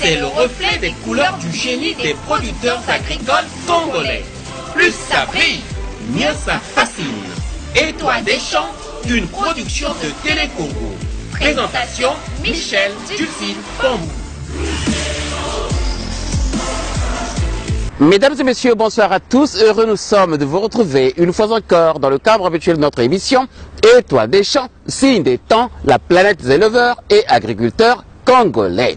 C'est le reflet des couleurs du génie des producteurs agricoles congolais. Plus ça brille, mieux ça fascine. Étoile des champs, une production de Télécongo. Présentation Michel Dufil Bambou. Mesdames et messieurs, bonsoir à tous. Heureux nous sommes de vous retrouver une fois encore dans le cadre habituel de notre émission Étoile des champs, signe des temps, la planète des éleveurs et agriculteurs congolais.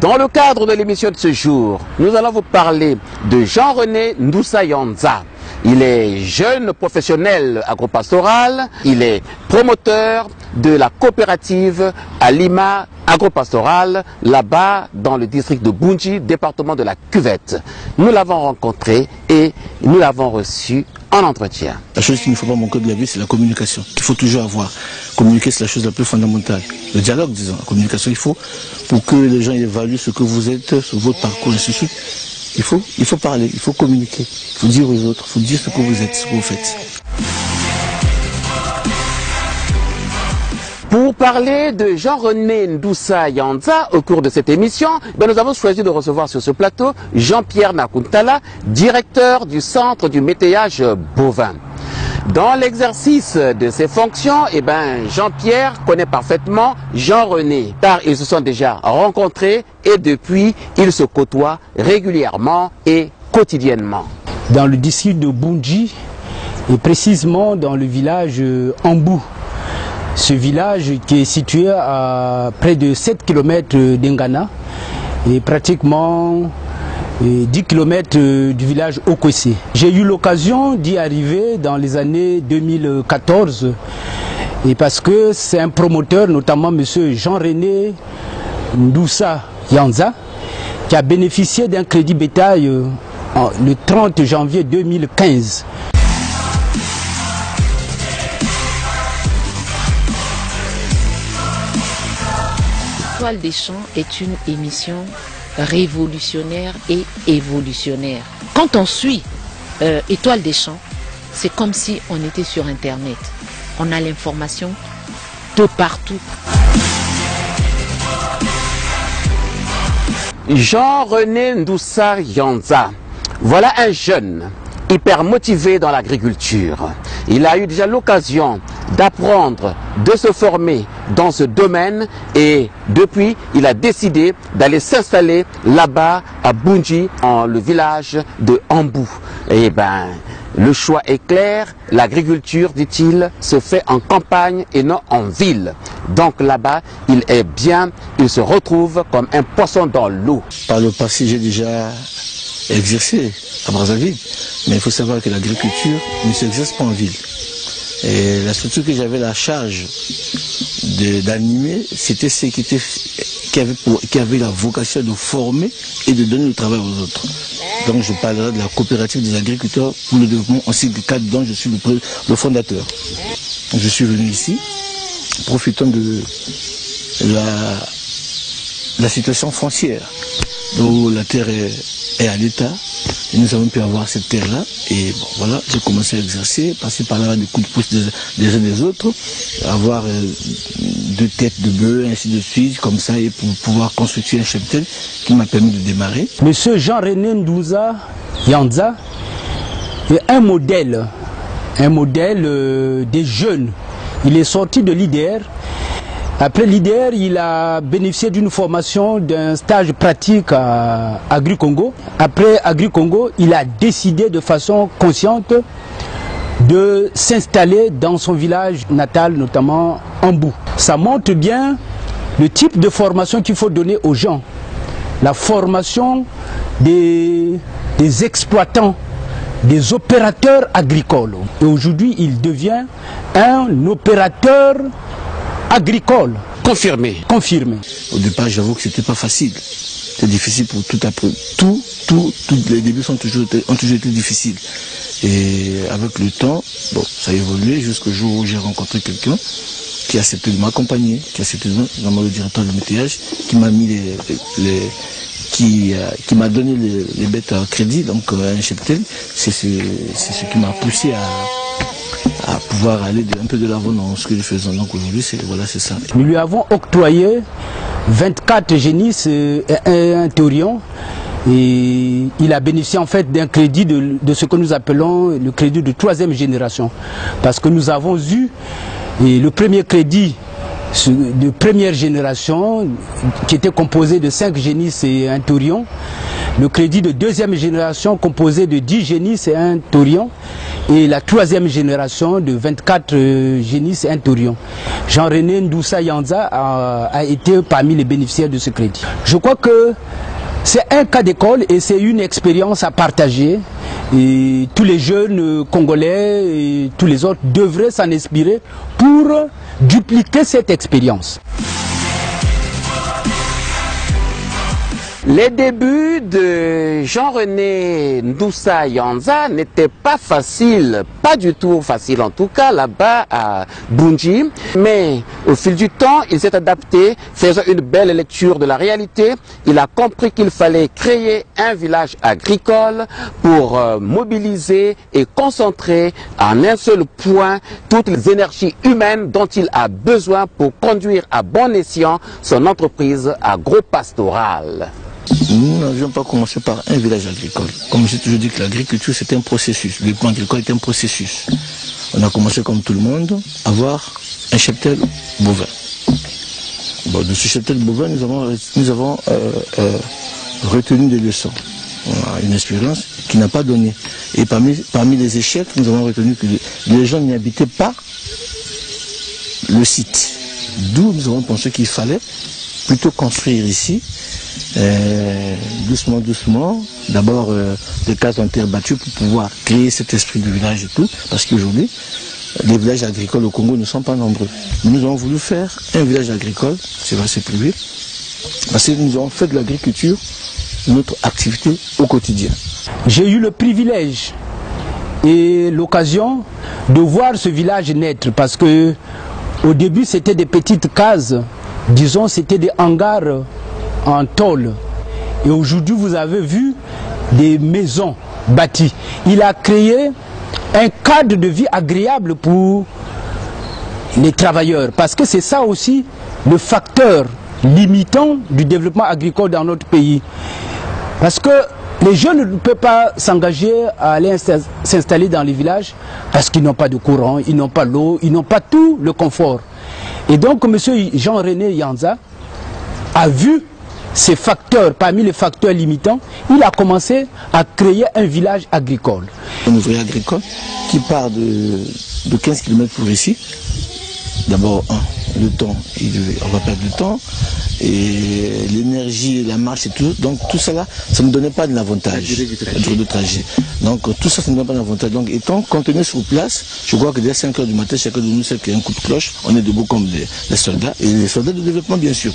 Dans le cadre de l'émission de ce jour, nous allons vous parler de Jean-René Ndoussa Il est jeune professionnel agropastoral, il est promoteur de la coopérative Alima agropastoral là-bas dans le district de Bunji, département de la Cuvette. Nous l'avons rencontré et nous l'avons reçu en entretien. La chose qu'il ne faut pas manquer de la vie, c'est la communication. Il faut toujours avoir. Communiquer, c'est la chose la plus fondamentale. Le dialogue, disons, la communication, il faut pour que les gens évaluent ce que vous êtes, votre parcours, et ainsi de suite. Il faut, il faut parler, il faut communiquer, il faut dire aux autres, il faut dire ce que vous êtes, ce que vous faites. Parler de Jean-René Ndoussa Yanza au cours de cette émission, ben nous avons choisi de recevoir sur ce plateau Jean-Pierre Nakuntala, directeur du centre du métayage bovin. Dans l'exercice de ses fonctions, eh ben, Jean-Pierre connaît parfaitement Jean-René, car ils se sont déjà rencontrés et depuis, ils se côtoient régulièrement et quotidiennement. Dans le district de Bunji, et précisément dans le village Ambou, ce village qui est situé à près de 7 km d'Engana et pratiquement 10 km du village Okwese. J'ai eu l'occasion d'y arriver dans les années 2014 et parce que c'est un promoteur, notamment M. Jean-René Ndoussa Yanza, qui a bénéficié d'un crédit bétail le 30 janvier 2015. Étoile des champs est une émission révolutionnaire et évolutionnaire. Quand on suit euh, Étoile des champs, c'est comme si on était sur Internet. On a l'information de partout. Jean-René Ndoussa Yanza, voilà un jeune hyper motivé dans l'agriculture. Il a eu déjà l'occasion d'apprendre, de se former dans ce domaine et depuis, il a décidé d'aller s'installer là-bas à Bunji, en le village de Ambou. Et ben, le choix est clair, l'agriculture, dit-il, se fait en campagne et non en ville. Donc là-bas, il est bien, il se retrouve comme un poisson dans l'eau. Par le passé, j'ai déjà exercé à Brazzaville, mais il faut savoir que l'agriculture ne s'exerce pas en ville. Et la structure que j'avais la charge d'animer, c'était ceux qui, étaient, qui, avaient pour, qui la vocation de former et de donner le travail aux autres. Donc je parlerai de la coopérative des agriculteurs pour le développement en cadre dont je suis le, le fondateur. Je suis venu ici, profitant de la, la situation foncière, où la terre est, à l'état, et nous avons pu avoir cette terre-là. Et bon, voilà, j'ai commencé à exercer, passer par là des coups de pouce des, uns des autres, avoir euh, deux têtes de bœuf, ainsi de suite, comme ça, et pour pouvoir constituer un cheptel qui m'a permis de démarrer. Monsieur Jean-René Ndouza Yanza est un modèle, un modèle euh, des jeunes. Il est sorti de l'IDR. Après l'IDR, il a bénéficié d'une formation d'un stage pratique à Agri-Congo. Après Agri-Congo, il a décidé de façon consciente de s'installer dans son village natal, notamment Ambou. Ça montre bien le type de formation qu'il faut donner aux gens. La formation des, des exploitants, des opérateurs agricoles. Et aujourd'hui, il devient un opérateur agricole. Confirmé. Confirmé. Au départ, j'avoue que c'était pas facile. C'est difficile pour tout après. Tout, tout, tous les débuts sont toujours été, ont toujours été difficiles. Et avec le temps, bon, ça a évolué jusqu'au jour où j'ai rencontré quelqu'un qui a accepté de m'accompagner, qui a accepté de le directeur de métayage, qui m'a mis les, les qui, euh, qui m'a donné les, les, bêtes à crédit, donc euh, un cheptel. C'est ce, qui m'a poussé à, à pouvoir aller un peu de l'avant dans ce que nous faisons. Donc aujourd'hui, c'est voilà, ça. Nous lui avons octroyé 24 génisses et un théorion. Et il a bénéficié en fait d'un crédit de, de, ce que nous appelons le crédit de troisième génération. Parce que nous avons eu le premier crédit de première génération qui était composé de 5 génisses et un taurion. Le crédit de deuxième génération composé de 10 génisses et un taurion. Et la troisième génération de 24 génisses et un taurion. Jean-René Ndoussa Yanza a, été parmi les bénéficiaires de ce crédit. Je crois que c'est un cas d'école et c'est une expérience à partager. Tous les jeunes congolais et tous les autres devraient s'en inspirer pour dupliquer cette expérience. Les débuts de Jean-René Ndoussa Yanza n'étaient pas faciles, pas du tout faciles en tout cas là-bas à Bunji. Mais au fil du temps, il s'est adapté, faisant une belle lecture de la réalité. Il a compris qu'il fallait créer un village agricole pour euh, mobiliser et concentrer en un seul point toutes les énergies humaines dont il a besoin pour conduire à bon escient son entreprise agro-pastorale. Nous n'avions pas commencé par un village agricole. Comme j'ai toujours dit que l'agriculture c'est un processus, le plan agricole est un processus. On a commencé comme tout le monde à avoir un cheptel bovin. De ce cheptel bovin, nous avons, euh, euh, retenu des leçons. Une expérience qui n'a pas donné. Et parmi, parmi les échecs, nous avons retenu que les gens n'y habitaient pas le site. D'où nous avons pensé qu'il fallait plutôt construire ici euh, doucement, doucement, d'abord euh, des cases en terre battue pour pouvoir créer cet esprit de village et tout, parce qu'aujourd'hui, les villages agricoles au Congo ne sont pas nombreux. Nous avons voulu faire un village agricole, c'est vrai, c'est privé, parce que nous avons fait de l'agriculture notre activité au quotidien. J'ai eu le privilège et l'occasion de voir ce village naître, parce que au début c'était des petites cases, disons c'était des hangars en tôle. Et aujourd'hui, vous avez vu des maisons bâties. Il a créé un cadre de vie agréable pour les travailleurs. Parce que c'est ça aussi le facteur limitant du développement agricole dans notre pays. Parce que les jeunes ne peuvent pas s'engager à aller s'installer dans les villages parce qu'ils n'ont pas de courant, ils n'ont pas l'eau, ils n'ont pas tout le confort. Et donc, M. Jean-René Yanza a vu ces facteurs, parmi les facteurs limitants, il a commencé à créer un village agricole. Un ouvrier agricole qui part de, de 15 km pour ici. D'abord, le temps, on va perdre du temps, et l'énergie, la marche et tout. Donc tout ça ça ne donnait pas de l'avantage. De trajet. Donc tout ça, ça ne donnait pas d'avantage. Donc étant contenu sur place, je crois que dès 5 h du matin, chacun de nous sait qu'il y a un coup de cloche. On est debout comme les, soldats. Et les soldats de développement, bien sûr.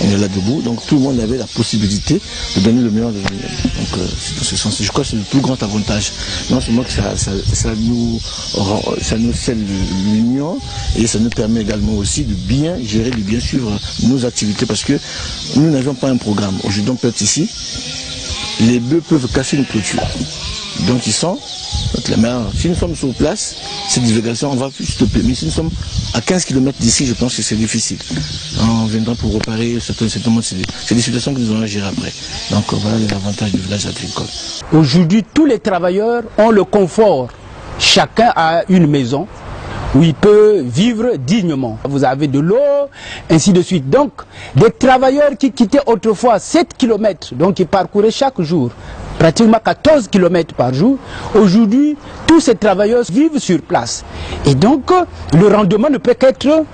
On est là debout. Donc tout le monde avait la possibilité de donner le meilleur de Donc euh, c'est dans ce sens. Je crois que c'est le plus grand avantage. Non seulement que ça, ça, ça nous, ça nous scelle l'union et ça nous permet également aussi de bien gérer, de bien suivre nos activités parce que nous n'avions pas un programme. Aujourd'hui, on peut être ici, les bœufs peuvent casser une clôture. Donc ils sont, la mer, si nous sommes sur place, cette divulgation, on va plus stopper. Mais si nous sommes à 15 km d'ici, je pense que c'est difficile. On viendra pour réparer certains, c'est des, situations que nous allons gérer après. Donc voilà les avantages du village agricole. Aujourd'hui, tous les travailleurs ont le confort. Chacun a une maison, où il peut vivre dignement. Vous avez de l'eau, ainsi de suite. Donc, des travailleurs qui quittaient autrefois 7 km, donc qui parcouraient chaque jour, pratiquement 14 km par jour, aujourd'hui, tous ces travailleurs vivent sur place. Et donc, le rendement ne peut qu'être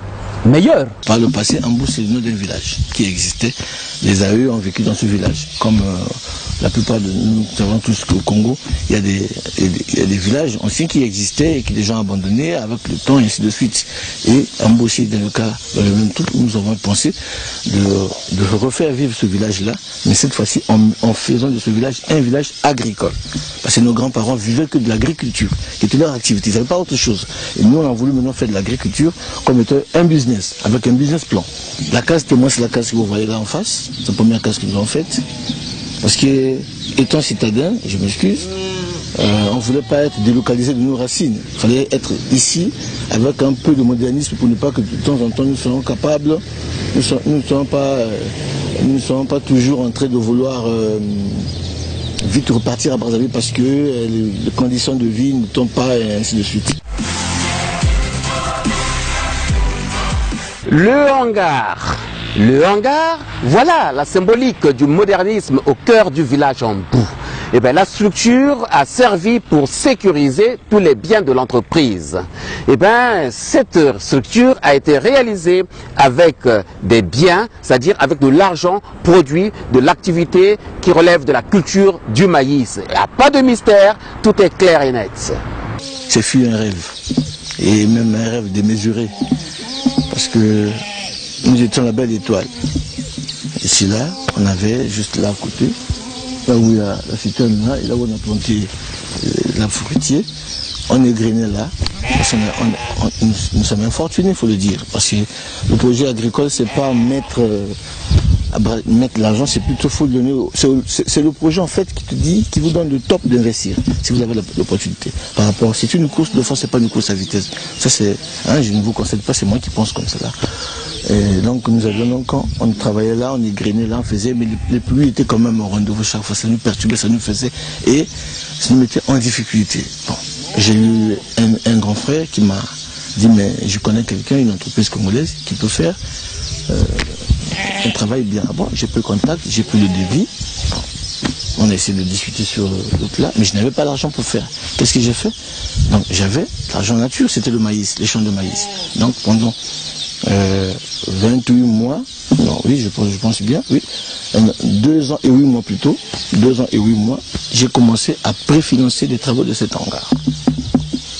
Par le passé, Ambou, c'est le nom d'un village qui existait. Les AE ont vécu dans ce village, comme euh, la plupart de nous savons tous qu'au Congo, il y, a des, villages anciens qui existaient et qui les gens abandonnés avec le temps et ainsi de suite. Et embauché dans le cas, dans le même nous avons pensé de, de refaire vivre ce village-là, mais cette fois-ci en, en, faisant de ce village un village agricole. Parce que nos grands-parents vivaient que de l'agriculture, qui était leur activité, ils n'avaient pas autre chose. Et nous, on a voulu maintenant faire de l'agriculture comme étant un business, avec un business plan. La case témoin, c'est la case que vous voyez là en face, c'est la première case que nous avons faite. Parce que, étant citadin, je m'excuse, euh, on ne voulait pas être délocalisé de nos racines. Il fallait être ici avec un peu de modernisme pour ne pas que de temps en temps nous soyons capables, nous ne soyons pas, euh, pas toujours en train de vouloir euh, vite repartir à Brazzaville parce que les, conditions de vie ne tombent pas et ainsi de suite. Le hangar. Le hangar, voilà la symbolique du modernisme au cœur du village en bout. Eh bien, la structure a servi pour sécuriser tous les biens de l'entreprise. Eh bien, cette structure a été réalisée avec euh, des biens, c'est-à-dire avec de l'argent produit de l'activité qui relève de la culture du maïs. Il n'y a pas de mystère, tout est clair et net. C'est fut un rêve, et même un rêve démesuré, parce que nous étions la belle étoile. Ici là, on avait juste là à côté là où il y a la citerne là, et là où on a planté euh, la fruitier, on est grainé là. nous, sommes infortunés, il faut le dire, parce que le projet agricole, c'est pas mettre, euh, mettre l'argent, c'est plutôt faut donner. C'est le projet en fait qui te dit, qui vous donne le top d'investir, si vous avez l'opportunité. Par rapport, c'est une course de force, c'est pas une course à vitesse. Ça c'est, hein, je ne vous conseille pas, c'est moi qui pense comme là. Et donc nous avions donc, on travaillait là, on égrenait là, on faisait, mais les, pluies étaient quand même au rendez-vous chaque fois, ça nous perturbait, ça nous faisait, et ça nous mettait en difficulté. Bon, j'ai eu un, grand frère qui m'a dit, mais je connais quelqu'un, une entreprise congolaise, qui peut faire euh, un travail bien. Bon, j'ai pris le contact, j'ai pris le devis, on a essayé de discuter sur le plat, mais je n'avais pas l'argent pour faire. Qu'est-ce que j'ai fait? Donc j'avais l'argent nature, c'était le maïs, les champs de maïs. Donc pendant 28 euh, mois, non, oui, je pense, je bien, oui, euh, deux ans et huit mois plus tôt, deux ans et huit mois, j'ai commencé à préfinancer les travaux de cet hangar.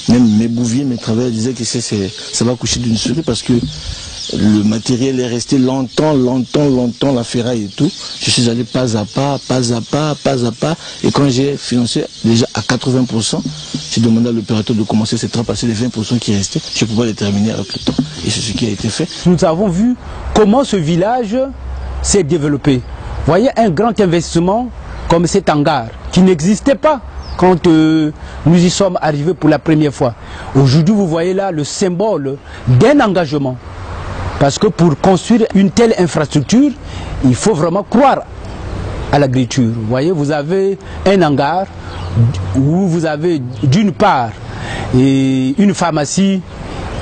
Même mes bouviers, mes travailleurs disaient que ça va coucher d'une souris parce que le matériel est resté longtemps, longtemps, longtemps, la ferraille et tout. Je suis allé pas à pas, pas à pas, pas à pas. Et quand j'ai financé déjà à 80%, j'ai demandé à l'opérateur de commencer cette parce que les 20% qui restaient, je pouvais les terminer avec le temps. Et c'est ce qui a été fait. Nous avons vu comment ce village s'est développé. Voyez un grand investissement comme cet hangar qui n'existait pas quand euh, nous y sommes arrivés pour la première fois. Aujourd'hui, vous voyez là le symbole d'un engagement. Parce que pour construire une telle infrastructure, il faut vraiment croire à l'agriculture. Vous voyez, vous avez un hangar où vous avez d'une part une pharmacie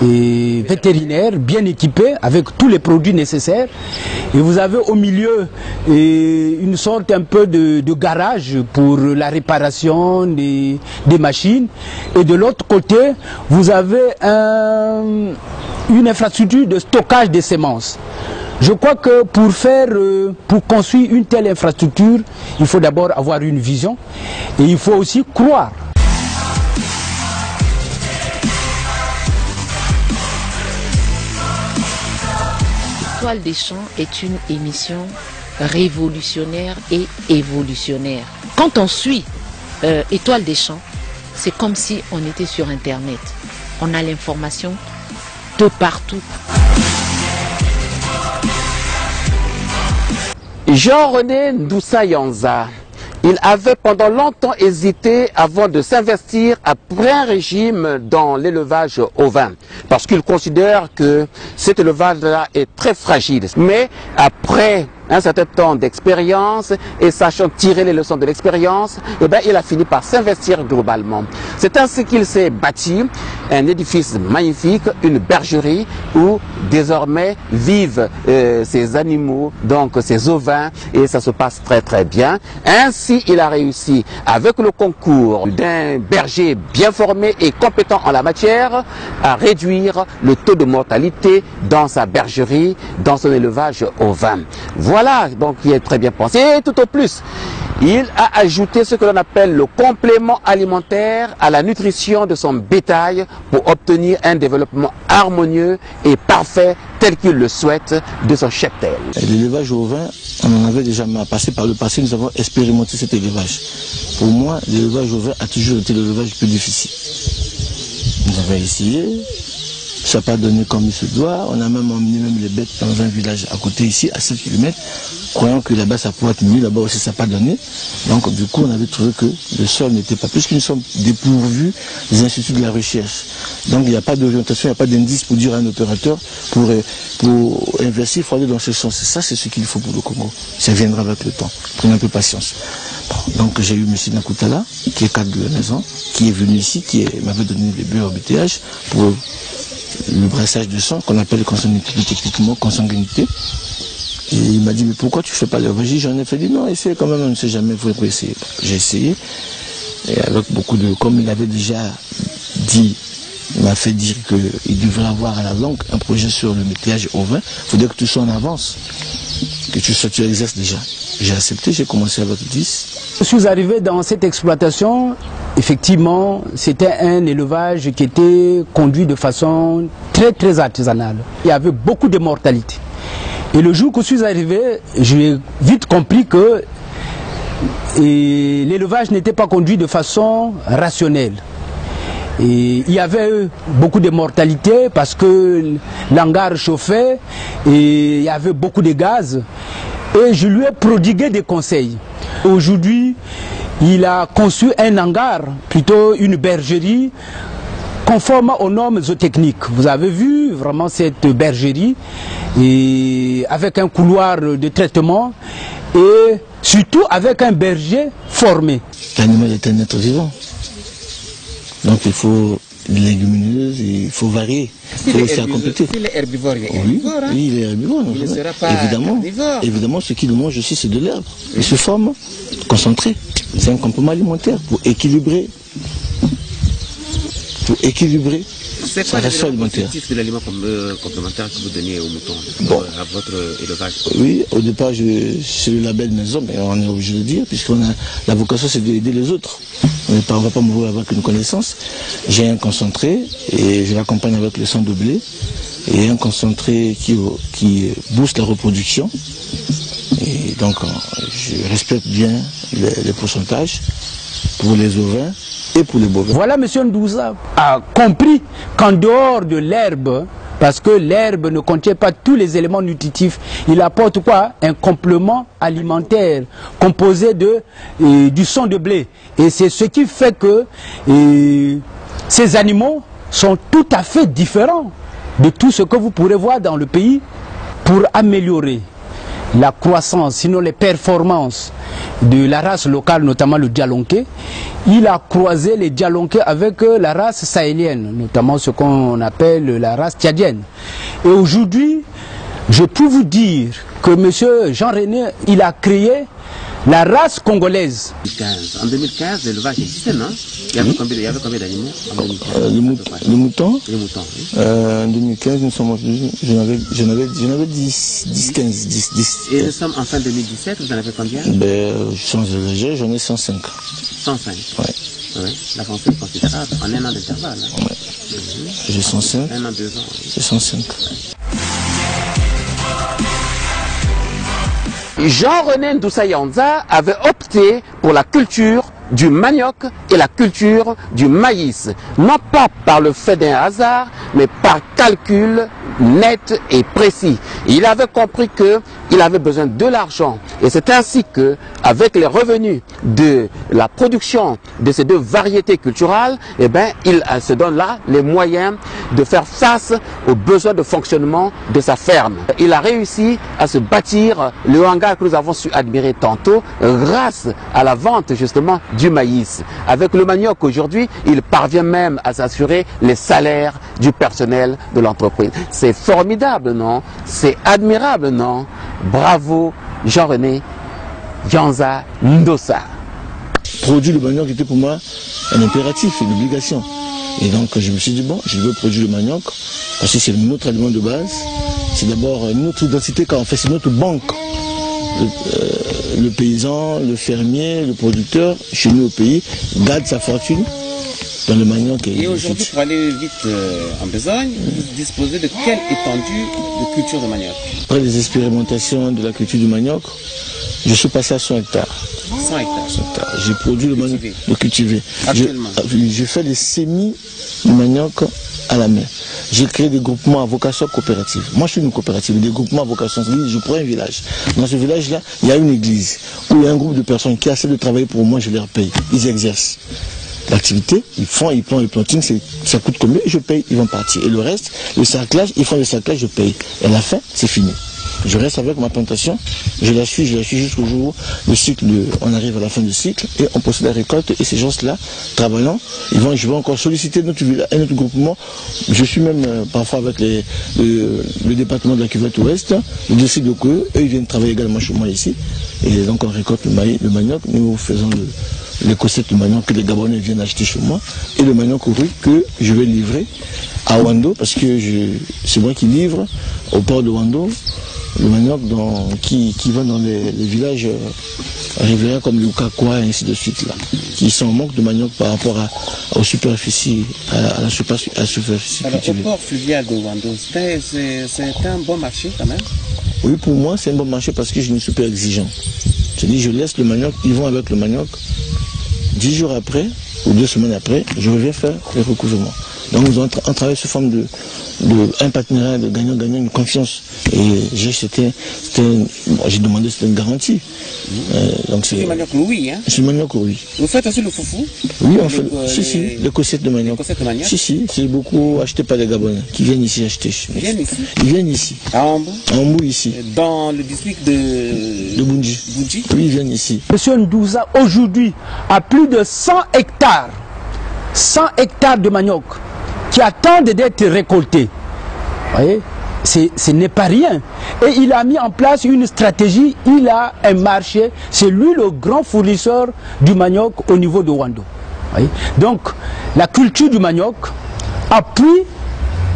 vétérinaire bien équipée avec tous les produits nécessaires et vous avez au milieu une sorte un peu de, garage pour la réparation des, machines et de l'autre côté vous avez un, une infrastructure de stockage des semences. Je crois que pour faire, euh, pour construire une telle infrastructure, il faut d'abord avoir une vision et il faut aussi croire. Étoile des champs est une émission révolutionnaire et évolutionnaire. Quand on suit euh, Étoile des champs, c'est comme si on était sur Internet. On a l'information de partout. Jean-René Ndoussa il avait pendant longtemps hésité avant de s'investir après un régime dans l'élevage ovin, parce qu'il considère que cet élevage-là est très fragile. Mais après un certain temps d'expérience et sachant tirer les leçons de l'expérience, eh ben, il a fini par s'investir globalement. C'est ainsi qu'il s'est bâti un édifice magnifique, une bergerie où désormais vivent euh, ces animaux, donc ces ovins, et ça se passe très très bien. Ainsi, il a réussi, avec le concours d'un berger bien formé et compétent en la matière, à réduire le taux de mortalité dans sa bergerie, dans son élevage ovin. Voilà, donc il est très bien pensé. Et tout au plus, il a ajouté ce que l'on appelle le complément alimentaire à la nutrition de son bétail pour obtenir un développement harmonieux et parfait tel qu'il le souhaite de son cheptel. L'élevage au vin, on en avait déjà passé par le passé, nous avons expérimenté cet élevage. Pour moi, l'élevage au vin a toujours été l'élevage le plus difficile. Nous avons essayé, ça n'a pas donné comme il se doit. On a même emmené même les bêtes dans un village à côté ici, à 7 km. croyant que là-bas ça pourrait être mieux, là-bas aussi ça n'a pas donné. Donc du coup on avait trouvé que le sol n'était pas, puisque nous sommes dépourvus des instituts de la recherche. Donc il n'y a pas d'orientation, il n'y a pas d'indice pour dire à un opérateur pour, investir, il faut aller dans ce sens. Ça c'est ce qu'il faut pour le Congo. Ça viendra avec le temps. Prenez un peu patience. Donc j'ai eu M. Nakutala, qui est cadre de la maison, qui est venu ici, qui m'avait donné les bureaux BTH pour le brassage de sang qu'on appelle consanguinité techniquement consanguinité. Et il m'a dit mais pourquoi tu fais pas l'hémorragie J'en ai fait dit non, essaye quand même, on ne sait jamais, il faut essayer. J'ai essayé. Et avec beaucoup de. Comme il avait déjà dit, il m'a fait dire qu'il devrait avoir à la longue un projet sur le métillage au vin. Il faudrait que tu sois en avance, que tu sois, tu exerces déjà. J'ai accepté, j'ai commencé avec 10. Je suis arrivé dans cette exploitation, effectivement, c'était un élevage qui était conduit de façon très très artisanale. Il y avait beaucoup de mortalité. Et le jour que je suis arrivé, j'ai vite compris que l'élevage n'était pas conduit de façon rationnelle. Il y avait beaucoup de mortalité parce que l'hangar chauffait et il y avait beaucoup de gaz. Et je lui ai prodigué des conseils. Aujourd'hui, il a conçu un hangar, plutôt une bergerie, conforme aux normes zootechniques. Vous avez vu vraiment cette bergerie avec un couloir de traitement et surtout avec un berger formé. L'animal est un être vivant. Donc il faut légumineuses, il faut varier. Il faut aussi compléter. Herbivore, il est Oui, herbivore. hein. oui, il est herbivore. Il sera pas évidemment, évidemment, ce qu'il mange aussi, c'est de l'herbe. Il se forme concentré. C'est un complément alimentaire pour équilibrer. Pour équilibrer C'est quoi de l'aliment euh, complémentaire que vous donnez aux moutons Bon. euh, à votre élevage Oui, au départ, je- c'est le label maison, mais on est obligé de le dire, puisqu'on a la vocation, c'est d'aider les autres. On ne va pas mourir avec une connaissance. J'ai un concentré et je l'accompagne avec le sang de blé et un concentré qui, qui booste la reproduction. Et donc, euh, je respecte bien les, les pourcentages pour les ovins et pour les bovins. Voilà, M. Ndouza a compris qu'en dehors de l'herbe, parce que l'herbe ne contient pas tous les éléments nutritifs, il apporte quoi? Un complément alimentaire composé de, du sang de blé. Et c'est ce qui fait que ces animaux sont tout à fait différents de tout ce que vous pourrez voir dans le pays pour améliorer la croissance, sinon les performances de la race locale, notamment le Djalonké. Il a croisé les Djalonké avec euh, la race sahélienne, notamment ce qu'on appelle la race tchadienne. Et aujourd'hui, je peux vous dire que M. Jean-René, il a créé la race congolaise. 2015. En 2015, l'élevage existait, non? Il y, avait combien, il y avait combien d'animaux en 2015 Euh, le, à mou- peu près le mouton, Les moutons, oui. euh, en 2015, nous sommes, j'en avais, j'en avais, avais 10, 10, 15, 10, 10. Et nous sommes en fin 2017, vous en avez combien? Ben, euh, sans léger, j'en ai 105. 105. Ouais. Oui. L'avancée est considérable en un an d'intervalle. hein. J'ai 105, Un an, deux ans. oui. j'ai 105. Jean-René Ndoussa-Yanza avait opté pour la culture du manioc et la culture du maïs, non pas par le fait d'un hasard, mais par calcul net et précis. Il avait compris que il avait besoin de l'argent et c'est ainsi que, avec les revenus de la production de ces deux variétés culturelles, eh ben, il euh, se donne là les moyens de faire face aux besoins de fonctionnement de sa ferme. Il a réussi à se bâtir le hangar que nous avons su admirer tantôt grâce à la vente justement du maïs. Avec le manioc aujourd'hui, il parvient même à s'assurer les salaires du personnel de l'entreprise. C'est formidable, non? C'est admirable, non? Bravo Jean-René Yanza Ndosa. Produire le manioc était pour moi un impératif, une obligation. Et donc je me suis dit, bon, je veux produire le manioc, parce que c'est notre aliment de base. C'est d'abord notre identité quand on fait, c'est notre banque. Le, euh, le paysan, le fermier, le producteur, chez nous au pays, garde sa fortune dans le manioc. Et aujourd'hui, pour aller vite euh, en besogne, vous disposez de quelle étendue de culture de manioc? Après les expérimentations de la culture du manioc, je suis passé à 100 hectares. 100 hectares. J'ai produit le manioc de cultiver. Actuellement. Je, je fais des semis de manioc à la main. J'ai créé des groupements à vocation coopérative. Moi, je suis une coopérative, des groupements à vocation. Je prends un village. Dans ce village-là, il y a une église où il y a un groupe de personnes qui essaient de travailler pour moi, je leur paye. Ils exercent l'activité, ils font, ils plantent, ils plantent, ça coûte combien, je paye, ils vont partir. Et le reste, le cerclage, ils font le cerclage, je paye. Et à la fin, c'est fini. Je reste avec ma plantation, je la suis, je la suis jusqu'au jour le cycle, on arrive à la fin du cycle et on possède la récolte et ces gens-là, travaillant, ils vont, je vais encore solliciter notre, un autre groupement. Je suis même euh, parfois avec le, département de la cuvette ouest, je décide que eux, ils viennent travailler également chez moi ici. Et donc on récolte le, le manioc, nous faisons le, les cossettes de manioc que les Gabonais viennent acheter chez moi et le manioc couru que je vais livrer à Wando parce que c'est moi qui livre au port de Wando le manioc qui, va dans les, villages euh, riverains comme le Kakwa et ainsi de suite là, qui sont en manque de manioc par rapport à, aux superficies, à, la superficie, à Alors, au port fluvial de Wando, c'est un bon marché quand même Oui, pour moi, c'est un bon marché parce que je suis super exigeant. Je dis, je laisse le manioc, ils vont avec le manioc. Dix jours après, ou deux semaines après, je reviens faire les recouvrements. Donc nous on travaille sous forme de, un partenariat de gagnant-gagnant, une confiance. Et j'ai demandé c'était une garantie. Euh, donc c'est manioc oui, hein C'est manioc oui. Vous faites aussi le foufou Oui, on fait. Euh, si, si, les cossettes de manioc. Les de manioc Si, si, c'est beaucoup acheté par les Gabonais qui viennent ici acheter. Ils viennent ici Ils viennent ici. À Ambou À Ambou ici. Dans le district de. De Bunji. Oui, ils viennent ici. Monsieur Ndouza, aujourd'hui, a plus de 100 hectares. 100 hectares de manioc qui attendent d'être récoltés. Vous voyez ce n'est pas rien. Et il a mis en place une stratégie, il a un marché, c'est lui le grand fournisseur du manioc au niveau de Wando. Donc, la culture du manioc appuie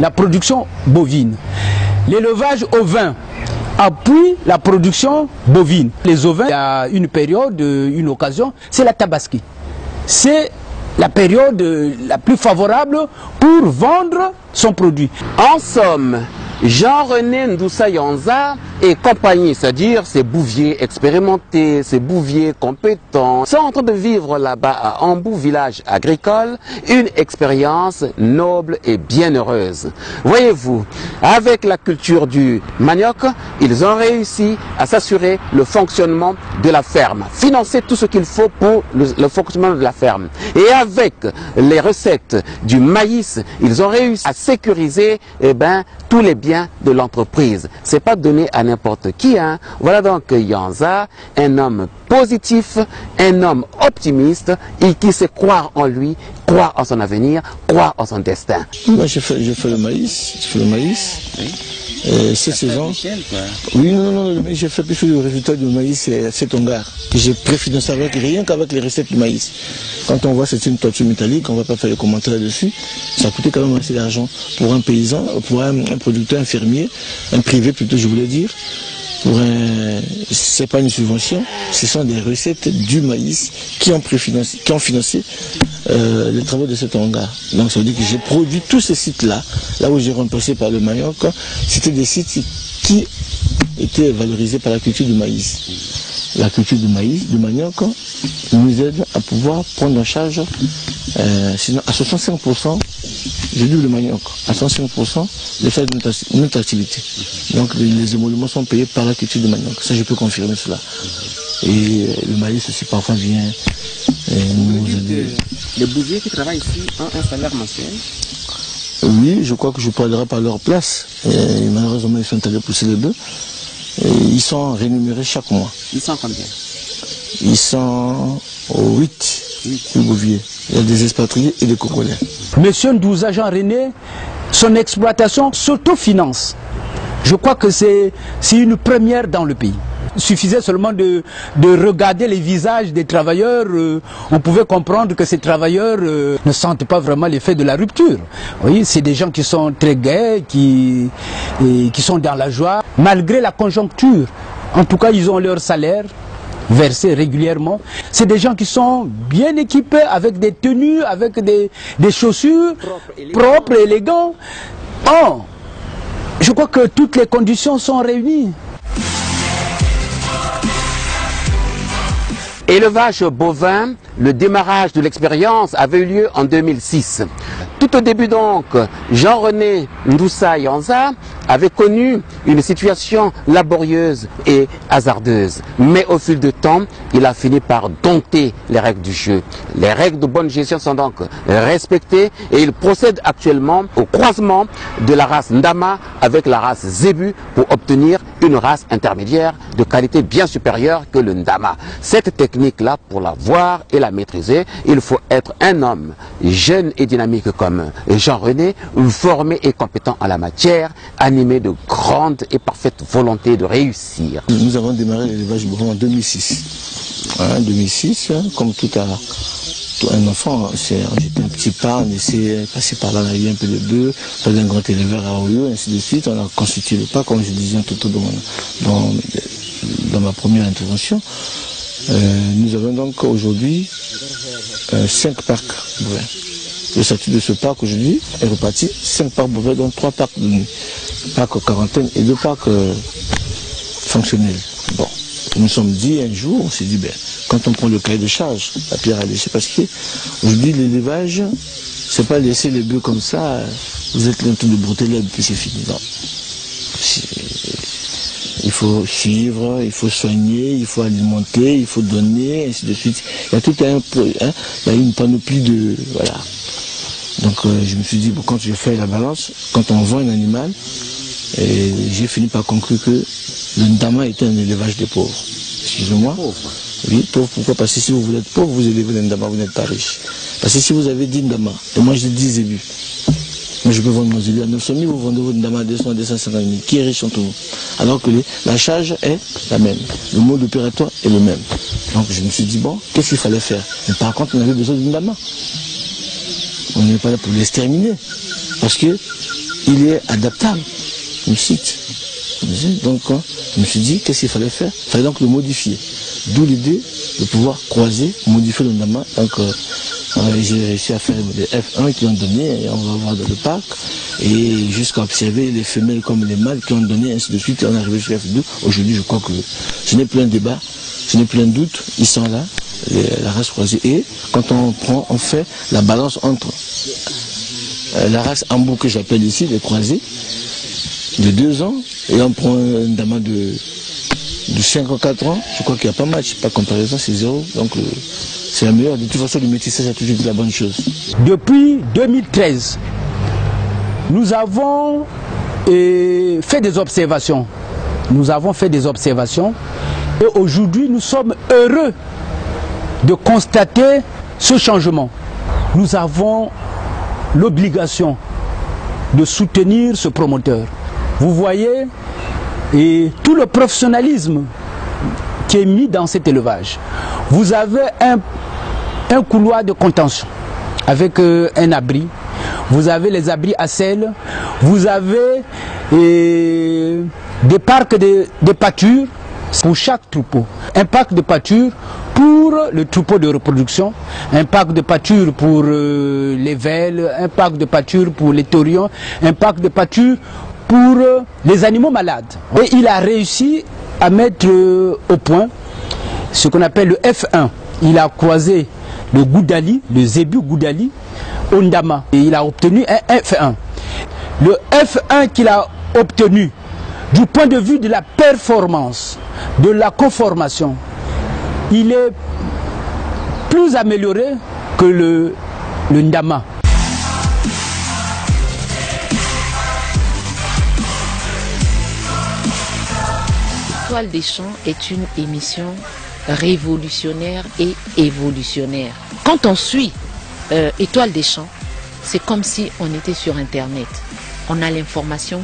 la production bovine. L'élevage au vin appuie la production bovine. Les ovins, il y a une période, une occasion, c'est la tabaski. C'est la période la plus favorable pour vendre son produit. En somme, Jean-René Ndoussa Yanza et compagnie, c'est-à-dire ces bouviers expérimentés, ces bouviers compétents, sont en train de vivre là-bas à Ambou, village agricole, une expérience noble et bienheureuse. Voyez-vous, avec la culture du manioc, ils ont réussi à s'assurer le fonctionnement de la ferme, financer tout ce qu'il faut pour le, fonctionnement de la ferme. Et avec les recettes du maïs, ils ont réussi à sécuriser eh ben, tous les biens de l'entreprise. C'est pas donné à n'importe qui. Hein. Voilà donc Yanza, un homme positif, un homme optimiste et qui sait croire en lui, croire en son avenir, croire en son destin. Moi, je fais, je fais le maïs, je fais le maïs. Et cette saison. Oui, non, non, non, j'ai fait plus le résultat du maïs, c'est ton gars. J'ai préfinancé avec rien qu'avec les recettes du maïs. Quand on voit c'est une toiture métallique, on ne va pas faire les commentaires là-dessus. Ça coûtait quand même assez d'argent pour un paysan, pour un, producteur, un fermier, un privé plutôt, je voulais dire pour un, c'est pas une subvention, ce sont des recettes du maïs qui ont, préfinancé, qui ont financé euh, les travaux de cet hangar. Donc ça veut dire que j'ai produit tous ces sites-là, là où j'ai remplacé par le manioc, c'était des sites qui étaient valorisés par la culture du maïs. La culture du maïs, du manioc, nous aide à pouvoir prendre en charge, euh, sinon à 65%, je dis le manioc, à 65% de faire notre, activité. Donc les, émoluments sont payés par la culture du manioc. Ça, je peux confirmer cela. Et le maïs aussi parfois vient les bouviers qui travaillent ici ont un salaire mensuel Oui, je crois que je parlerai par leur place. Et malheureusement, ils sont allés pousser les bœufs. Et ils sont rémunérés chaque mois. Ils sont combien Ils sont 8, 8 bouviers. Il y a des expatriés et des congolais. Monsieur Ndouza Jean René, son exploitation s'autofinance. Je crois que c'est une première dans le pays suffisait seulement de, regarder les visages des travailleurs, euh, on pouvait comprendre que ces travailleurs euh, ne sentent pas vraiment l'effet de la rupture. Oui, c'est des gens qui sont très gais, qui, qui sont dans la joie, malgré la conjoncture. En tout cas, ils ont leur salaire versé régulièrement. C'est des gens qui sont bien équipés avec des tenues, avec des, chaussures propres, et élégants. Oh, je crois que toutes les conditions sont réunies. Élevage bovin, le démarrage de l'expérience avait eu lieu en 2006. Tout au début donc, Jean-René Ndoussa Yanza avait connu une situation laborieuse et hasardeuse. Mais au fil du temps, il a fini par dompter les règles du jeu. Les règles de bonne gestion sont donc respectées et il procède actuellement au croisement de la race Ndama avec la race Zébu pour obtenir une race intermédiaire de qualité bien supérieure que le Ndama. Cette technique-là, pour la voir et la maîtriser, il faut être un homme jeune et dynamique comme Jean-René, formé et compétent en la matière, animé de grande et parfaite volonté de réussir. Nous avons démarré l'élevage en 2006. En 2006, comme tout à un enfant, j'étais un petit pas, on essayait passer par là, on a eu un peu de bœufs, un grand éleveur à Oyo, ainsi de suite. On a constitué le parc, comme je disais tout au long dans ma première intervention. Euh, nous avons donc aujourd'hui euh, cinq parcs brevets. Le statut de ce parc aujourd'hui est reparti, cinq parcs brevets, dont trois parcs de nuit, parcs quarantaine et deux parcs euh, fonctionnels. Bon, nous sommes dit un jour, on s'est dit, ben, quand on prend le cahier de charge, la pierre à laisser, parce que aujourd'hui l'élevage, c'est pas laisser les bœufs comme ça, vous êtes en train de brouter l'herbe puis c'est fini. Non. Il faut suivre, il faut soigner, il faut alimenter, il faut donner, ainsi de suite. Il y a tout un, hein, il y a une panoplie de, voilà. Donc euh, je me suis dit, bon, quand je fais la balance, quand on vend un animal, j'ai fini par conclure que le Ndama était un élevage de pauvres. Excusez-moi. Oui, pauvre, pourquoi? Parce que si vous voulez être pauvre, vous élevez le Ndama, vous n'êtes pas riche. Parce que si vous avez 10 Ndama, et moi j'ai 10 élus, moi je peux vendre mon élu à 900 000, vous vendez votre Ndama à 200, 250 000. Qui est riche entre vous Alors que la charge est la même. Le mode opératoire est le même. Donc je me suis dit, bon, qu'est-ce qu'il fallait faire? Mais par contre, on avait besoin d'une Ndama. On n'est pas là pour l'exterminer. Parce que il est adaptable, le site. Donc, je me suis dit, qu'est-ce qu'il fallait faire? Il fallait donc le modifier. D'où l'idée de pouvoir croiser, modifier le nama. Donc, j'ai réussi à faire des F1 qui ont donné, et on va voir dans le parc, et jusqu'à observer les femelles comme les mâles qui ont donné, ainsi de suite, on est arrivé jusqu'à F2. Aujourd'hui, je crois que je n'ai plus un débat, je n'ai plus un doute, ils sont là, la race croisée. Et quand on prend, on fait la balance entre la race Ambo que j'appelle ici, les croisés, de 2 ans, et on prend un dama de, de 5 ou 4 ans, je crois qu'il n'y a pas match, pas comparaison, c'est zéro. Donc c'est la meilleure. De toute façon, le métissage a toujours été la bonne chose. Depuis 2013, nous avons fait des observations. Nous avons fait des observations et aujourd'hui, nous sommes heureux de constater ce changement. Nous avons l'obligation de soutenir ce promoteur. Vous voyez et tout le professionnalisme qui est mis dans cet élevage. Vous avez un, un couloir de contention avec euh, un abri. Vous avez les abris à sel. Vous avez des parcs de, de pâture pour chaque troupeau. Un parc de pâture pour le troupeau de reproduction, un parc de pâture pour euh, les velles, un parc de pâture pour les taurions, un parc de pâture pour euh, les animaux malades. Et il a réussi à mettre euh, au point ce qu'on appelle le F1. Il a croisé le Goudali, le Zébu Goudali, au Ndama. Et il a obtenu un F1. Le F1 qu'il a obtenu, du point de vue de la performance, de la conformation, il est plus amélioré que le, le Ndama. Étoile des champs est une émission révolutionnaire et évolutionnaire. Quand on suit euh, Étoile des champs, c'est comme si on était sur Internet. On a l'information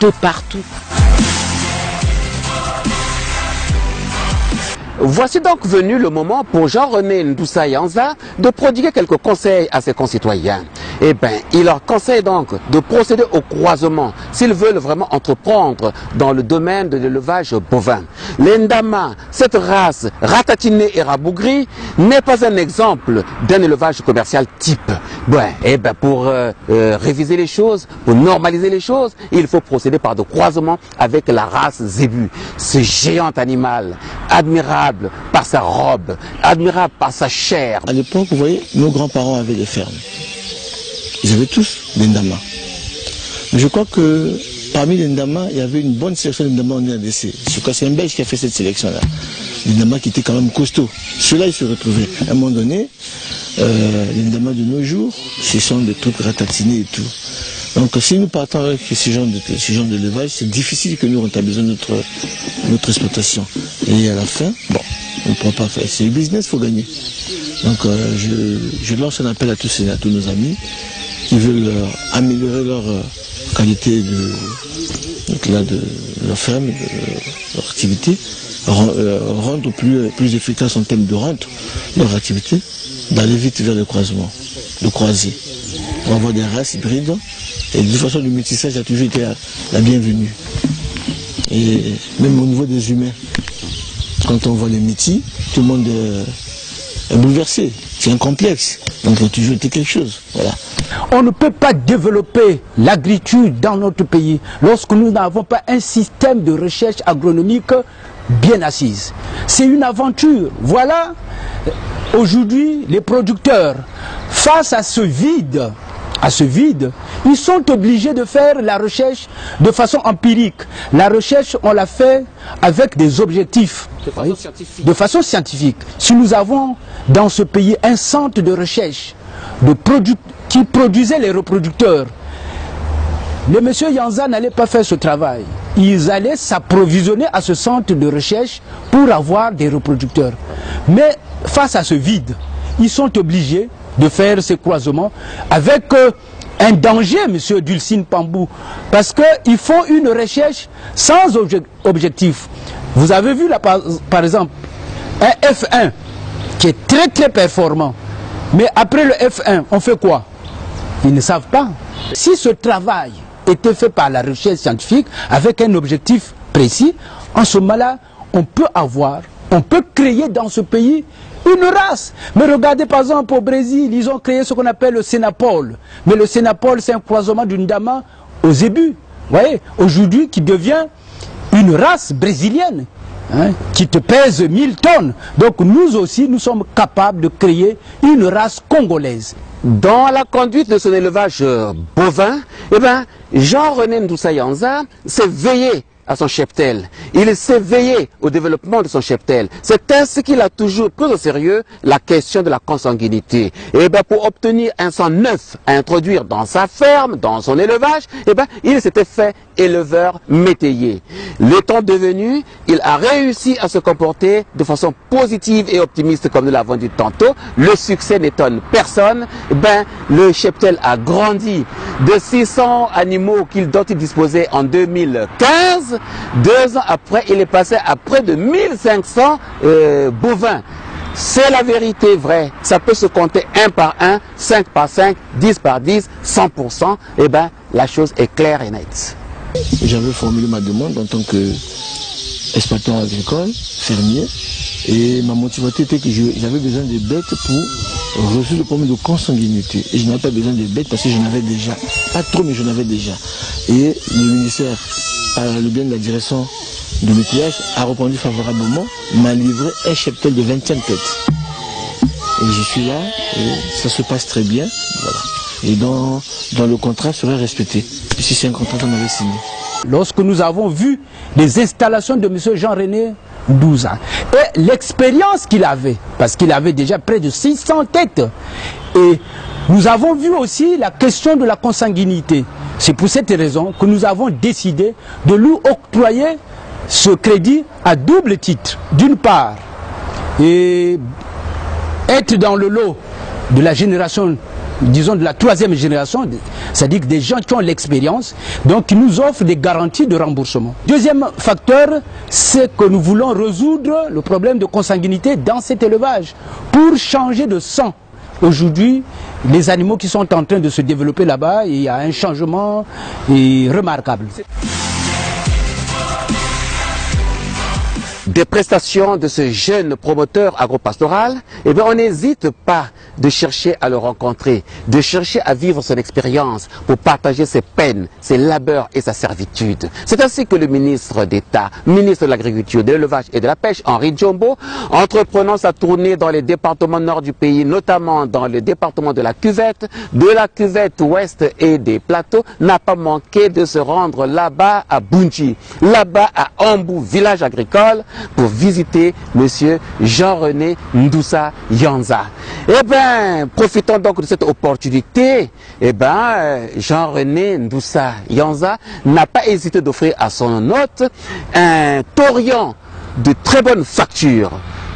de partout. Voici donc venu le moment pour Jean-René Ndoussa Yanza de prodiguer quelques conseils à ses concitoyens. Eh bien, il leur conseille donc de procéder au croisement s'ils veulent vraiment entreprendre dans le domaine de l'élevage bovin. L'Endama, cette race ratatinée et rabougrie, n'est pas un exemple d'un élevage commercial type. Ouais, eh ben pour euh, euh, réviser les choses, pour normaliser les choses, il faut procéder par de croisements avec la race zébu, ce géant animal admirable par sa robe, admirable par sa chair. À l'époque, vous voyez, nos grands-parents avaient des fermes. Ils avaient tous des ndamas. Mais je crois que parmi les ndamas, il y avait une bonne sélection de ndamas en RDC. Je que c'est un Belge qui a fait cette sélection-là. Des ndamas qui étaient quand même costauds. Ceux-là, ils se retrouvaient. À un moment donné, euh, les ndamas de nos jours, ce sont des trucs ratatinés et tout. Donc si nous partons avec ce genre de ce genre c'est difficile que nous rentabilisions notre notre exploitation. Et à la fin, bon, on ne pourra pas faire. C'est le business, il faut gagner. Donc euh, je, je lance un appel à tous, à tous nos amis qui veulent euh, améliorer leur euh, qualité de, de leur ferme, de leur activité, ren- rendre plus, plus efficace en termes de rente leur activité, d'aller vite vers le croisement, de croiser. On va avoir des races hybrides. Et de toute façon, le métissage a toujours été la, bienvenue. Et même au niveau des humains, quand on voit les métis, tout le monde euh, est bouleversé. C'est un complexe. Donc il a toujours été quelque chose. Voilà. On ne peut pas développer l'agriculture dans notre pays lorsque nous n'avons pas un système de recherche agronomique bien assise. C'est une aventure. Voilà, aujourd'hui, les producteurs, face à ce vide, à ce vide, ils sont obligés de faire la recherche de façon empirique. La recherche, on la fait avec des objectifs. De façon scientifique. Si nous avons dans ce pays un centre de recherche de produ- qui produisait les reproducteurs, le monsieur Yanza n'allait pas faire ce travail. Ils allaient s'approvisionner à ce centre de recherche pour avoir des reproducteurs. Mais face à ce vide, ils sont obligés de faire ces croisements avec euh, un danger, monsieur Dulcine Pambou, parce qu'ils font une recherche sans obje- objectif. Vous avez vu par exemple, un F1 qui est très très performant. Mais après le F1, on fait quoi? Ils ne savent pas. Si ce travail était fait par la recherche scientifique avec un objectif précis, en ce moment-là, on peut avoir, on peut créer dans ce pays une race. Mais regardez par exemple au Brésil, ils ont créé ce qu'on appelle le Sénapole. Mais le Sénapole, c'est un croisement d'une dama aux ébus. Vous voyez, aujourd'hui qui devient une race brésilienne hein, qui te pèse 1000 tonnes. Donc nous aussi, nous sommes capables de créer une race congolaise. Dans la conduite de son élevage euh, bovin, eh ben, Jean-René Ndoussa Yanza s'est veillé à son cheptel. Il s'est veillé au développement de son cheptel. C'est ainsi qu'il a toujours pris au sérieux la question de la consanguinité. Et ben, pour obtenir un sang neuf à introduire dans sa ferme, dans son élevage, eh ben, il s'était fait éleveur métayer. L'étant devenu, il a réussi à se comporter de façon positive et optimiste comme nous l'avons dit tantôt. Le succès n'étonne personne. Ben, le cheptel a grandi de 600 animaux qu'il, dont il disposait en 2015. Deux ans après, il est passé à près de 1500 euh, bovins. C'est la vérité vraie. Ça peut se compter un par un, cinq par cinq, dix par dix, 100%. Eh ben, la chose est claire et nette. J'avais formulé ma demande en tant que exploitant agricole, fermier, et ma motivation était que j'avais besoin de bêtes pour résoudre le problème de consanguinité. Et je n'avais pas besoin de bêtes parce que j'en avais déjà. Pas trop, mais j'en avais déjà. Et le ministère, le bien de la direction de l'outillage, a répondu favorablement, m'a livré un cheptel de 25 têtes. Et je suis là, et ça se passe très bien. Voilà. Et dans le contrat serait respecté. Puisque c'est un contrat qu'on avait signé. Lorsque nous avons vu les installations de M. Jean-René 12 ans et l'expérience qu'il avait, parce qu'il avait déjà près de 600 têtes, et nous avons vu aussi la question de la consanguinité. C'est pour cette raison que nous avons décidé de lui octroyer ce crédit à double titre. D'une part, et être dans le lot de la génération, disons de la troisième génération, c'est-à-dire des gens qui ont l'expérience, donc qui nous offrent des garanties de remboursement. Deuxième facteur, c'est que nous voulons résoudre le problème de consanguinité dans cet élevage pour changer de sang. Aujourd'hui, les animaux qui sont en train de se développer là-bas, il y a un changement remarquable. Des prestations de ce jeune promoteur agropastoral, eh bien, on n'hésite pas de chercher à le rencontrer, de chercher à vivre son expérience pour partager ses peines, ses labeurs et sa servitude. C'est ainsi que le ministre d'État, ministre de l'Agriculture, de l'Élevage et de la Pêche, Henri Djombo, entreprenant sa tournée dans les départements nord du pays, notamment dans le département de la Cuvette, de la Cuvette ouest et des plateaux, n'a pas manqué de se rendre là-bas à Bunchi, là-bas à Ambou, village agricole, pour visiter monsieur Jean-René Ndoussa Yanza. Eh bien, profitons donc de cette opportunité. Eh bien, euh, Jean-René Ndoussa Yanza n'a pas hésité d'offrir à son hôte un torion de très bonne facture.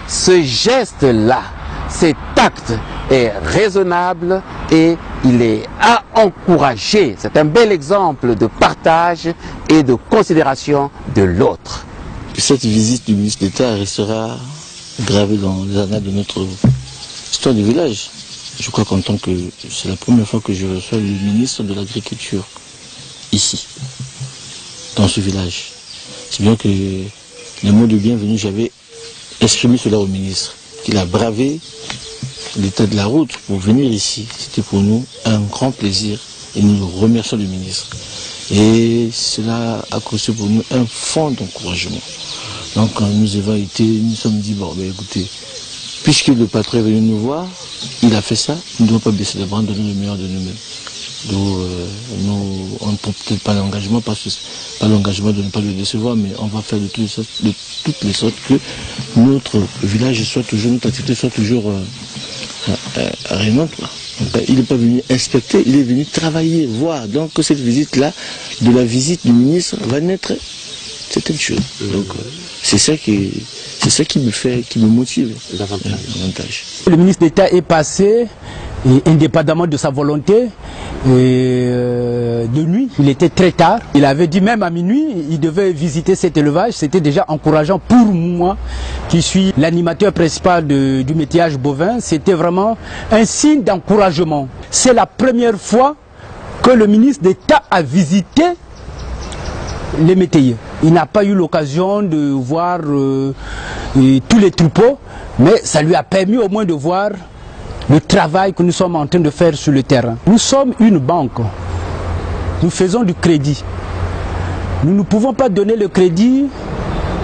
Ce geste-là, cet acte est raisonnable et il est à encourager. C'est un bel exemple de partage et de considération de l'autre. Cette visite du ministre d'État restera gravée dans les annales de notre histoire du village. Je crois qu'en tant que c'est la première fois que je reçois le ministre de l'Agriculture ici, dans ce village. C'est bien que les mots de bienvenue, j'avais exprimé cela au ministre, qu'il a bravé l'état de la route pour venir ici. C'était pour nous un grand plaisir et nous remercions le ministre. Et cela a causé pour nous un fond d'encouragement. Donc quand nous avons été, nous sommes dit, bon, ben, écoutez, puisque le patron est venu nous voir, il a fait ça, nous ne devons pas baisser les bras, donner le meilleur de nous-mêmes. Donc, euh, nous, on ne prend peut-être pas l'engagement, que pas l'engagement de ne pas le décevoir, mais on va faire de toutes les sortes, de toutes les sortes que notre village soit toujours, notre activité soit toujours euh, euh, rayonnante. quoi. Donc, il n'est pas venu inspecter, il est venu travailler, voir. Donc cette visite-là, de la visite du ministre, va naître certaines choses. Donc c'est ça qui c'est ça qui me fait, qui me motive Davantage. euh. Le ministre d'État est passé, et indépendamment de sa volonté, et, euh, de nuit. Il était très tard. Il avait dit même à minuit, il devait visiter cet élevage. C'était déjà encourageant pour moi, qui suis l'animateur principal de- du métiage bovin. C'était vraiment un signe d'encouragement. C'est la première fois que le ministre d'État a visité les métayers. Il n'a pas eu l'occasion de voir euh, tous les troupeaux, mais ça lui a permis au moins de voir le travail que nous sommes en train de faire sur le terrain. Nous sommes une banque. Nous faisons du crédit. Nous ne pouvons pas donner le crédit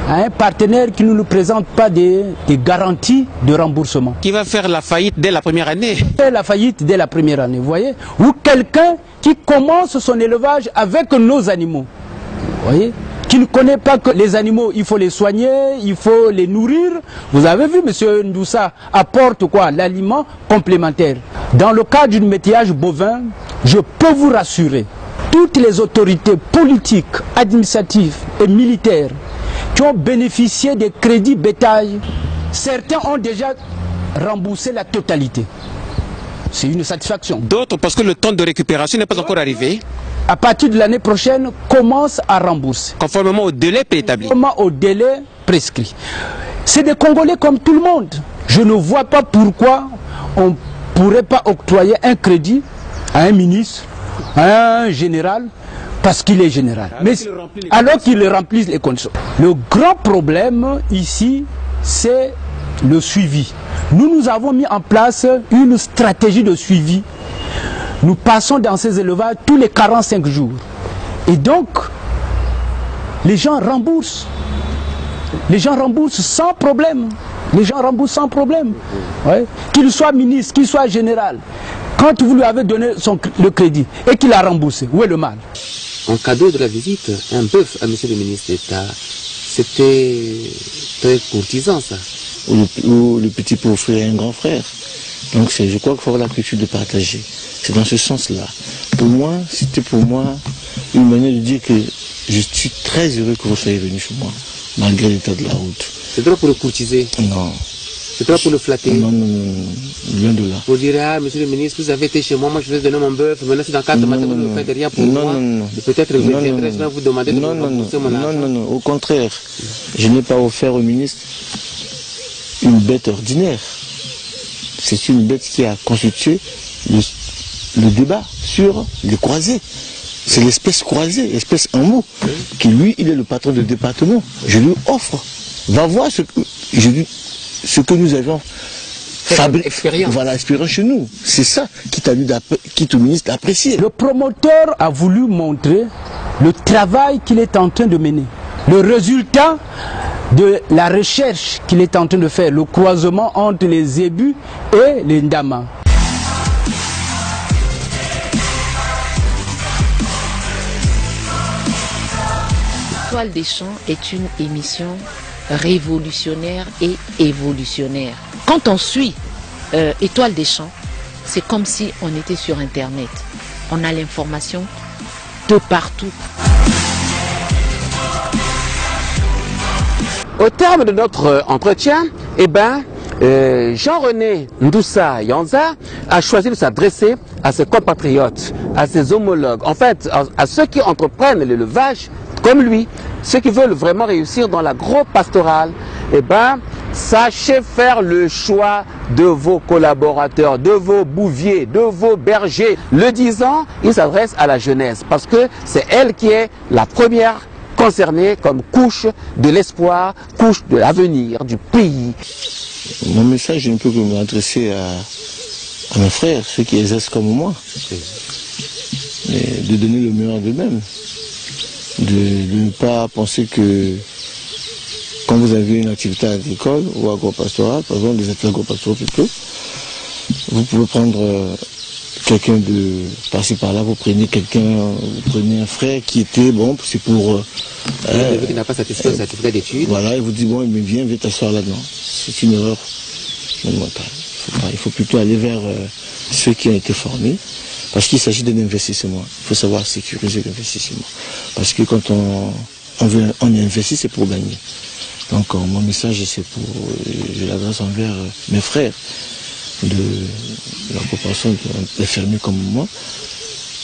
à un partenaire qui ne nous présente pas des, des garanties de remboursement Qui va faire la faillite dès la première année fait la faillite dès la première année, vous voyez Ou quelqu'un qui commence son élevage avec nos animaux, vous voyez qui ne connaît pas que les animaux, il faut les soigner, il faut les nourrir. Vous avez vu, monsieur Ndoussa apporte quoi? L'aliment complémentaire. Dans le cadre du métiage bovin, je peux vous rassurer, toutes les autorités politiques, administratives et militaires qui ont bénéficié des crédits bétail, certains ont déjà remboursé la totalité. C'est une satisfaction. D'autres, parce que le temps de récupération n'est pas encore arrivé, À partir de l'année prochaine, commence à rembourser. conformément au délai préétabli. Comment au délai prescrit. C'est des Congolais comme tout le monde. Je ne vois pas pourquoi on ne pourrait pas octroyer un crédit à un ministre, à un général, parce qu'il est général. Mais alors qu'il remplit les conditions. Le grand problème ici, c'est le suivi. Nous, nous avons mis en place une stratégie de suivi. Nous passons dans ces élevages tous les 45 jours. Et donc, les gens remboursent. Les gens remboursent sans problème. Les gens remboursent sans problème. Ouais. Qu'il soit ministre, qu'il soit général. Quand vous lui avez donné son, le crédit et qu'il a remboursé, où est le mal? En cadeau de la visite, un bœuf à monsieur le ministre d'État. C'était très courtisan ça. Ou le, ou le petit pour offrir un grand frère. Donc je crois qu'il faut avoir la culture de partager. C'est dans ce sens-là. Pour moi, c'était pour moi une manière de dire que je suis très heureux que vous soyez venu chez moi, malgré l'état de la route. C'est trop pour le courtiser, Non, c'est trop pour le flatter. non, non, non, non, loin de là. Pour dire, ah, monsieur le ministre, vous avez été chez moi, moi je vous ai donné mon bœuf, maintenant c'est dans quatre Non, matins, vous non, ne non. faites rien pour Non, moi. non, non. Et Peut-être que Non, non, non. souvent vous demander de non, me non, non, rembourser mon non, argent. non, non, au contraire, je n'ai pas offert au ministre une bête ordinaire. C'est une bête qui a constitué le, le débat sur les croisés. C'est l'espèce croisée, l'espèce en mot, qui lui, il est le patron du département. Je lui offre va voir ce que, je dis, ce que nous avions fabriqué. Voilà, expérience chez nous. C'est ça qui t'a qui te ministre d'apprécier. Le promoteur a voulu montrer le travail qu'il est en train de mener, le résultat de la recherche qu'il est en train de faire, le croisement entre les zébus et les ndama. Étoile des champs est une émission révolutionnaire et évolutionnaire. Quand on suit euh, Étoile des champs, c'est comme si on était sur Internet. On a l'information de partout. Au terme de notre euh, entretien, eh ben, euh, Jean-René Ndoussa Yanza a choisi de s'adresser à ses compatriotes, à ses homologues, en fait, à, ceux qui entreprennent l'élevage comme lui, ceux qui veulent vraiment réussir dans l'agro-pastoral. Eh ben, sachez faire le choix de vos collaborateurs, de vos bouviers, de vos bergers. Le disant, il s'adresse à la jeunesse parce que c'est elle qui est la première concernée comme couche de l'espoir, couche de l'avenir du pays. Mon message, je ne peux que m'adresser à, mes frères, ceux qui exercent comme moi. De donner le meilleur d'eux-mêmes. De, de ne pas penser que quand vous avez une activité agricole ou agro-pastorale, par exemple des activités agro-pastorales plutôt, vous pouvez prendre euh, quelqu'un de passer par là, vous prenez quelqu'un, vous prenez un frère qui était bon, c'est pour euh, euh, qui n'a pas satisfait sa certificat d'études. voilà, et vous dit, bon, mais viens, viens t'asseoir là-dedans. C'est une erreur monumentale. Il faut, pas- il faut plutôt aller vers euh, ceux qui ont été formés, parce qu'il s'agit d'un investissement. Il faut savoir sécuriser l'investissement. Parce que quand on, on, veut, on investit, c'est pour gagner. Donc, euh, mon message, c'est pour, euh, je l'adresse envers euh, mes frères de, la coopération, des fermiers comme moi,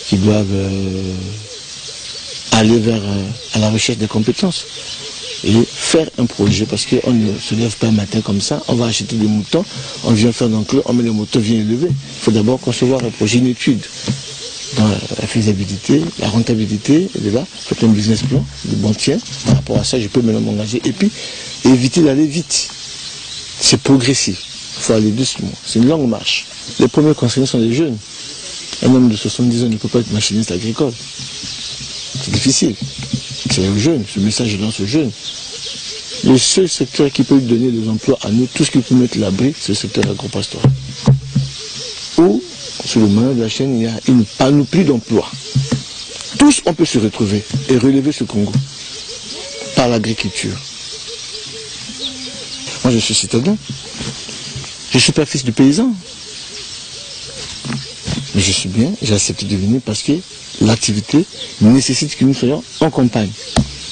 qui doivent euh, aller vers euh, à la recherche des compétences et faire un projet parce qu'on ne se lève pas un matin comme ça, on va acheter des moutons, on vient faire l'enclos, on met les moutons, vient élever. Il faut d'abord concevoir un projet, une étude dans la faisabilité, la rentabilité, et là, faites un business plan, de bon tien, par rapport à ça, je peux maintenant m'engager et puis éviter d'aller vite. C'est progressif, il faut aller doucement, c'est une longue marche. Les premiers concernés sont les jeunes. Un homme de 70 ans ne peut pas être machiniste agricole. C'est difficile. C'est aux jeunes, ce message est dans ce jeune. Le seul secteur qui peut donner des emplois à nous, tout ce qui peut mettre l'abri, c'est le secteur agropastoral. Où, sur le moyen de la chaîne, il y a une panoplie d'emplois. Tous, on peut se retrouver et relever ce Congo par l'agriculture. Moi, je suis citadin. Je ne suis pas fils de paysan. Mais je suis bien, j'ai accepté de venir parce que l'activité nécessite que nous soyons en campagne.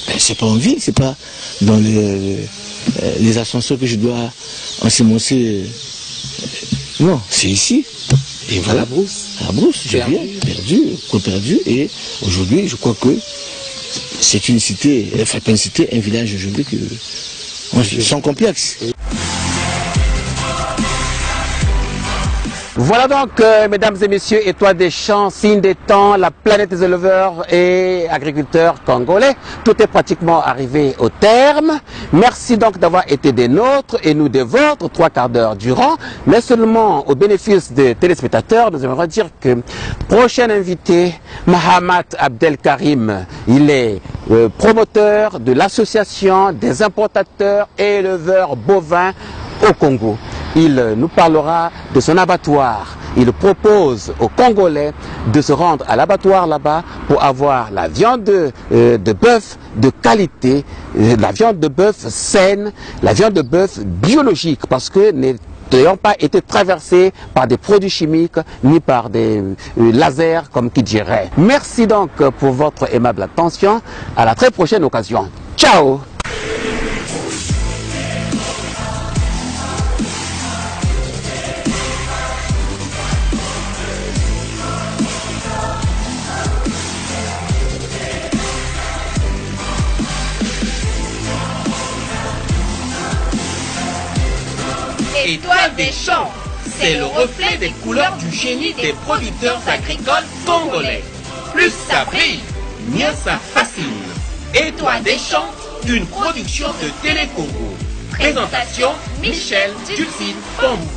Ben, c'est pas en ville, c'est pas dans les, euh, les ascenseurs que je dois ensemencer. Non, c'est ici. Et voilà. la brousse. À la brousse, je viens, perdu, quoi perdu. Et aujourd'hui, je crois que c'est une cité, enfin pas une cité, un village aujourd'hui que, je- sans complexe. Voilà donc, euh, mesdames et messieurs, Étoile des champs, signe des temps, la planète des éleveurs et agriculteurs congolais. Tout est pratiquement arrivé au terme. Merci donc d'avoir été des nôtres et nous des vôtres trois quarts d'heure durant. Mais seulement au bénéfice des téléspectateurs, nous aimerions dire que prochain invité, Mahamat Abdel Karim, il est euh, promoteur de l'association des importateurs et éleveurs bovins au Congo. Il nous parlera de son abattoir. Il propose aux Congolais de se rendre à l'abattoir là-bas pour avoir la viande de, euh, de bœuf de qualité, euh, la viande de bœuf saine, la viande de bœuf biologique, parce que n'ayant pas été traversés par des produits chimiques ni par des euh, lasers comme qui dirait. Merci donc pour votre aimable attention. À la très prochaine occasion. Ciao Étoile des champs, c'est le reflet des couleurs du génie des producteurs agricoles congolais. Plus ça brille, mieux ça fascine. Étoile des champs, une production de Télécongo. Présentation Michel Dulcine Pambou.